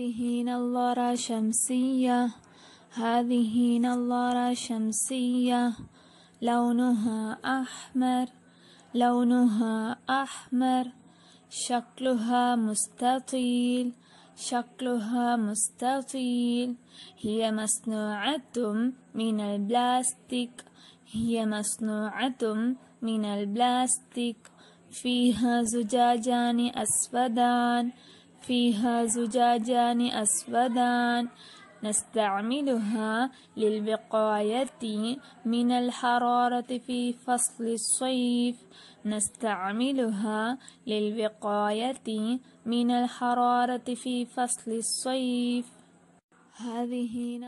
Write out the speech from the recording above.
هذه نظارة شمسية هذه نظارة شمسية لونها أحمر لونها أحمر شكلها مستطيل شكلها مستطيل. هي مصنوعة من البلاستيك هي مصنوعة من البلاستيك. فيها زجاجان أسودان فيها زجاجان أسودان نستعملها للوقاية من الحرارة في فصل الصيف. نستعملها للوقاية من الحرارة في فصل الصيف. هذه